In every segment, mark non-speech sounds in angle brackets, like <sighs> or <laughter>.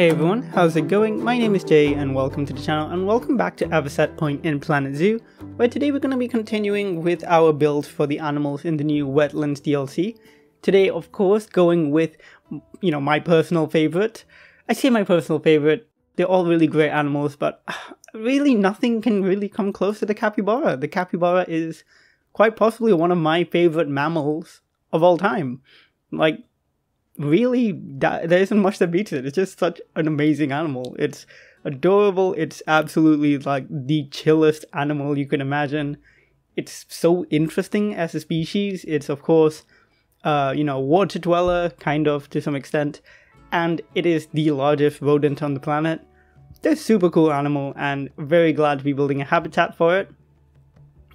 Hey everyone, how's it going? My name is Jay and welcome to the channel and welcome back to Avocet Point in Planet Zoo, where today we're going to be continuing with our build for the animals in the new Wetlands DLC. Today, of course, going with, you know, my personal favorite. I say my personal favorite, they're all really great animals, but <sighs> really nothing can really come close to the capybara. The capybara is quite possibly one of my favorite mammals of all time. Like, really there isn't much that beats it. It's just such an amazing animal. It's adorable. It's absolutely like the chillest animal you can imagine. It's so interesting as a species. It's of course, uh, you know, water dweller kind of to some extent, and it is the largest rodent on the planet. They're super cool animal, and very glad to be building a habitat for it.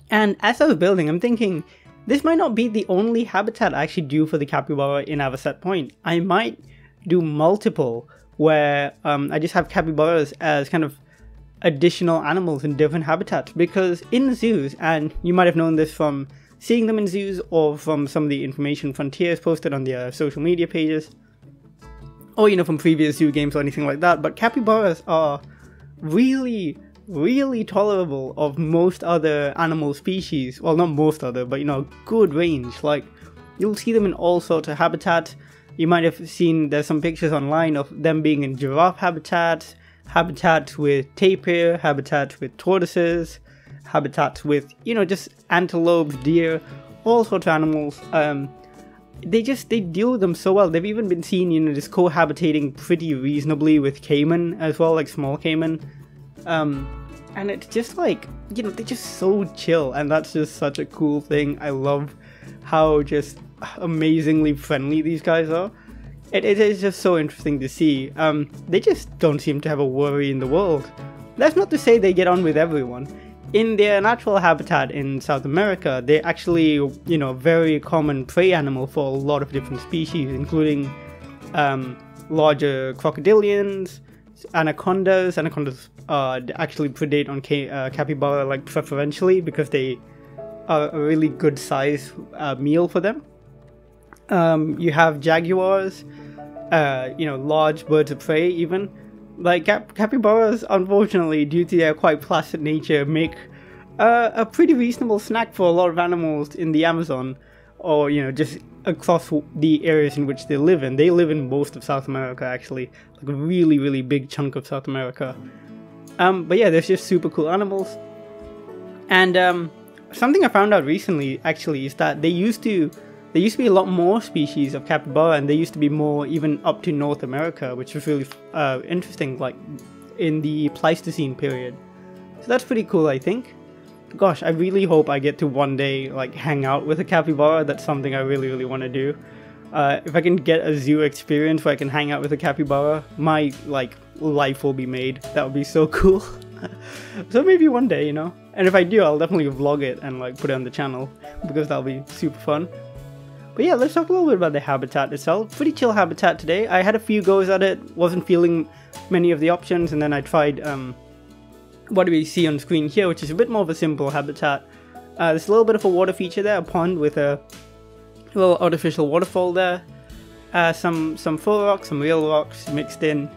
And as I was building, I'm thinking this might not be the only habitat I actually do for the capybara in Avocet Point. I might do multiple where um, I just have capybaras as kind of additional animals in different habitats because in zoos, and you might have known this from seeing them in zoos or from some of the information Frontiers posted on their social media pages, or you know from previous zoo games or anything like that, but capybaras are really really tolerable of most other animal species. Well, not most other, but you know, good range. Like, you'll see them in all sorts of habitats. You might have seen there's some pictures online of them being in giraffe habitats, habitats with tapir, habitats with tortoises, habitats with, you know, just antelopes, deer, all sorts of animals. Um, they just they deal with them so well. They've even been seen, you know, just cohabitating pretty reasonably with caiman as well, like small caiman. Um, and it's just like, you know, they're just so chill, and that's just such a cool thing. I love how just amazingly friendly these guys are. It, it is just so interesting to see. Um, they just don't seem to have a worry in the world. That's not to say they get on with everyone. In their natural habitat in South America, they're actually, you know, very common prey animal for a lot of different species, including um, larger crocodilians, anacondas. Anacondas uh, actually predate on ca- uh, capybara like preferentially because they are a really good size uh, meal for them. Um, you have jaguars, uh, you know, large birds of prey even. Like cap- capybaras, unfortunately, due to their quite placid nature, make uh, a pretty reasonable snack for a lot of animals in the Amazon, or you know, just across the areas in which they live in. They live in most of South America, actually, like a really, really big chunk of South America. Um, but yeah, there's just super cool animals. And um, something I found out recently, actually, is that they used to there used to be a lot more species of capybara, and there used to be more even up to North America, which was really uh, interesting, like in the Pleistocene period. So that's pretty cool, I think gosh, I really hope I get to one day like hang out with a capybara. That's something I really, really want to do. Uh, if I can get a zoo experience where I can hang out with a capybara, my like life will be made. That would be so <laughs> cool. so maybe one day, you know. And if I do, I'll definitely vlog it and like put it on the channel because that'll be super fun. But yeah, let's talk a little bit about the habitat itself. Pretty chill habitat today. I had a few goes at it, wasn't feeling many of the options, and then I tried um, what do we see on screen here, which is a bit more of a simple habitat. Uh, there's a little bit of a water feature there, a pond with a little artificial waterfall there. Uh, some some faux rocks, some real rocks mixed in,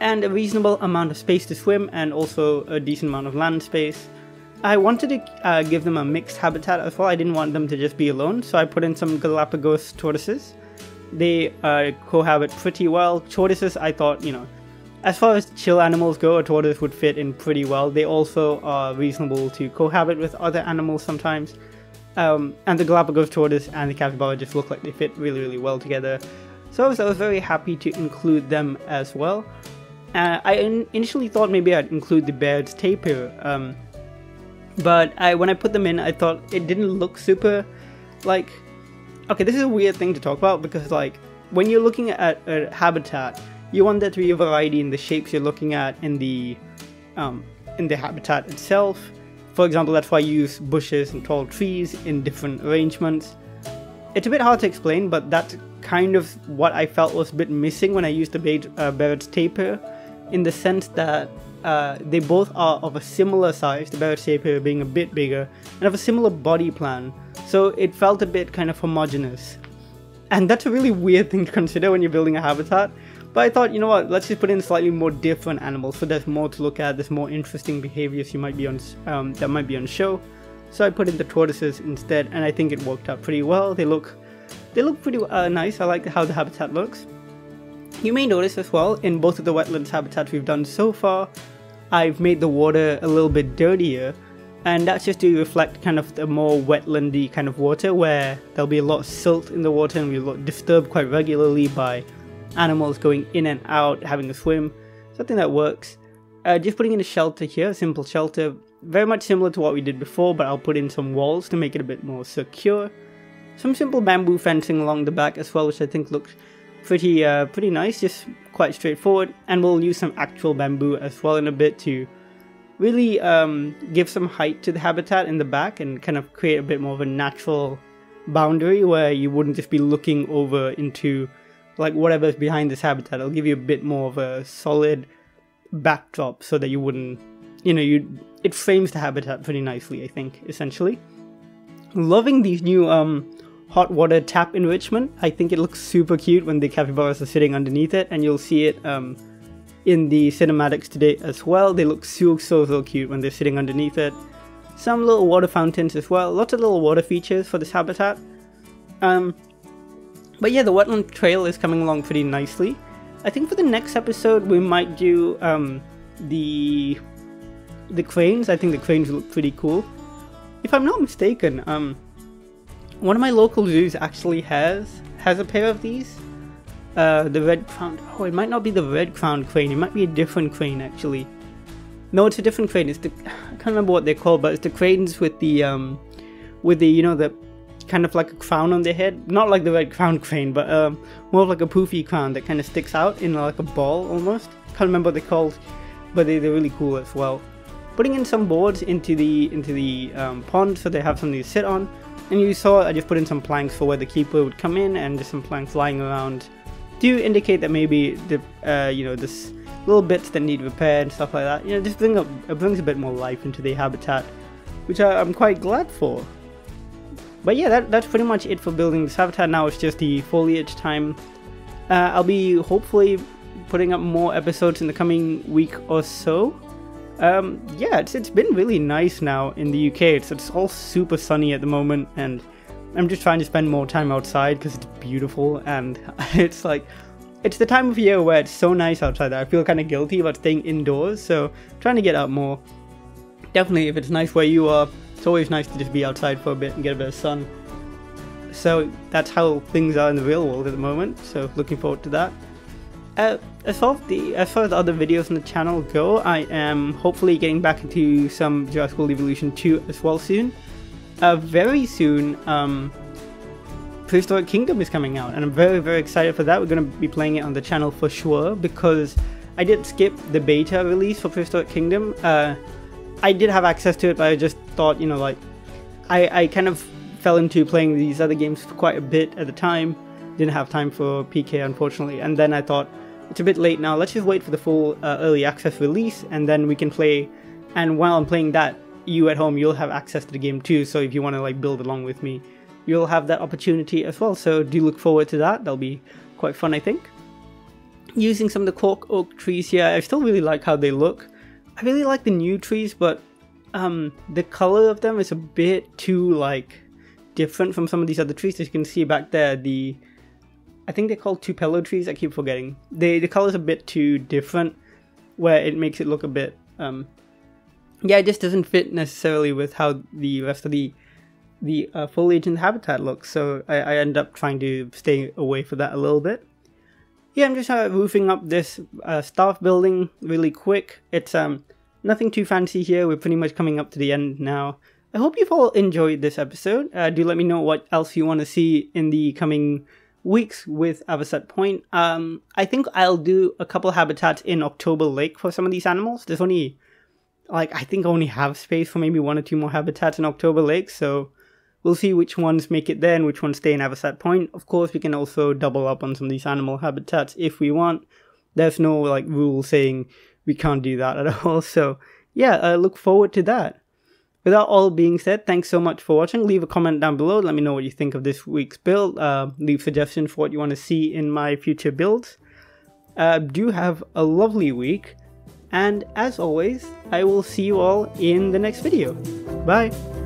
and a reasonable amount of space to swim, and also a decent amount of land space. I wanted to uh, give them a mixed habitat as well. I didn't want them to just be alone, so I put in some Galapagos tortoises. They uh, cohabit pretty well. Tortoises, I thought, you know, as far as chill animals go, a tortoise would fit in pretty well. They also are reasonable to cohabit with other animals sometimes. Um, and the Galapagos tortoise and the capybara just look like they fit really, really well together. So I was, I was very happy to include them as well. Uh, I in initially thought maybe I'd include the Baird's tapir, um, but I, when I put them in, I thought it didn't look super like. Okay, this is a weird thing to talk about because like when you're looking at a habitat, you want there to be a variety in the shapes you're looking at in the um, in the habitat itself. For example, that's why I use bushes and tall trees in different arrangements. It's a bit hard to explain, but that's kind of what I felt was a bit missing when I used the Baird's, uh, Baird's tapir, in the sense that uh, they both are of a similar size, the Baird's tapir being a bit bigger, and of a similar body plan, so it felt a bit kind of homogeneous. and that's a really weird thing to consider when you're building a habitat. But I thought, you know what, let's just put in slightly more different animals so there's more to look at, there's more interesting behaviors you might be on um, that might be on show. So I put in the tortoises instead, and I think it worked out pretty well. They look, they look pretty uh, nice. I like how the habitat looks. You may notice as well in both of the wetlands habitats we've done so far, I've made the water a little bit dirtier and that's just to reflect kind of the more wetlandy kind of water where there'll be a lot of silt in the water and we'll be disturbed quite regularly by animals going in and out having a swim something that works. Uh, just putting in a shelter here a simple shelter very much similar to what we did before but I'll put in some walls to make it a bit more secure. Some simple bamboo fencing along the back as well which I think looks pretty uh, pretty nice just quite straightforward. And we'll use some actual bamboo as well in a bit to really um, give some height to the habitat in the back and kind of create a bit more of a natural boundary where you wouldn't just be looking over into like whatever's behind this habitat. It'll give you a bit more of a solid backdrop so that you wouldn't, you know, you it frames the habitat pretty nicely. I think essentially. Loving these new um, hot water tap enrichment. I think it looks super cute when the capybaras are sitting underneath it, and you'll see it um, in the cinematics today as well. They look so, so, so cute when they're sitting underneath it. Some little water fountains as well. Lots of little water features for this habitat. Um, but yeah, the wetland trail is coming along pretty nicely. I think for the next episode we might do um, the the cranes. I think the cranes look pretty cool. If I'm not mistaken, um, one of my local zoos actually has has a pair of these. Uh, the red crown. Oh, it might not be the red crown crane. It might be a different crane actually. No, it's a different crane. It's the <sighs> I can't remember what they're called, but it's the cranes with the um, with the you know the kind of like a crown on their head. Not like the red crown crane, but um, more like a poofy crown that kind of sticks out in like a ball almost. Can't remember what they're called, but they, they're really cool as well. Putting in some boards into the into the um, pond so they have something to sit on. And you saw I just put in some planks for where the keeper would come in, and just some planks lying around do indicate that maybe the uh, you know this little bits that need repair and stuff like that. You know, just bring it brings a bit more life into the habitat, which I, am quite glad for. But yeah, that, that's pretty much it for building this habitat. Now it's just the foliage time. Uh, I'll be hopefully putting up more episodes in the coming week or so. Um, yeah, it's, it's been really nice now in the UK. It's, it's all super sunny at the moment and I'm just trying to spend more time outside because it's beautiful and <laughs> it's like it's the time of year where it's so nice outside that I feel kind of guilty about staying indoors. So trying to get out more. Definitely, if it's nice where you are, it's always nice to just be outside for a bit and get a bit of sun. So that's how things are in the real world at the moment. So looking forward to that. Uh, as far as the as far as the other videos on the channel go, I am hopefully getting back into some Jurassic World Evolution 2 as well soon uh, very soon, um, Prehistoric Kingdom is coming out, and I'm very, very excited for that. We're going to be playing it on the channel for sure because I did skip the beta release for Prehistoric Kingdom. Uh, I did have access to it, but I just thought, you know, like, I, I kind of fell into playing these other games quite a bit at the time. Didn't have time for PK, unfortunately, and then I thought, it's a bit late now, let's just wait for the full uh, early access release, and then we can play. And while I'm playing that, you at home, you'll have access to the game too. So if you want to like build along with me, you'll have that opportunity as well. So do look forward to that. That'll be quite fun, I think. Using some of the cork oak trees here, I still really like how they look. I really like the new trees, but um, the color of them is a bit too like different from some of these other trees. As you can see back there, the I think they're called tupelo trees. I keep forgetting. They the color's a bit too different, where it makes it look a bit um, yeah, it just doesn't fit necessarily with how the rest of the the uh, foliage and habitat looks. So I, I end up trying to stay away for that a little bit. Yeah, I'm just uh, roofing up this uh, staff building really quick. It's um nothing too fancy here. We're pretty much coming up to the end now. I hope you've all enjoyed this episode. Uh, do let me know what else you want to see in the coming weeks with Avocet Point. Um, I think I'll do a couple habitats in October Lake for some of these animals. There's only like I think I only have space for maybe one or two more habitats in October Lake, so we'll see which ones make it there and which ones stay in Avocet Point. Of course, we can also double up on some of these animal habitats if we want. There's no like rule saying we can't do that at <laughs> all. So yeah, I look forward to that. With that all being said, thanks so much for watching. Leave a comment down below. Let me know what you think of this week's build. Uh, leave suggestions for what you want to see in my future builds. Uh, do have a lovely week. And as always, I will see you all in the next video. Bye!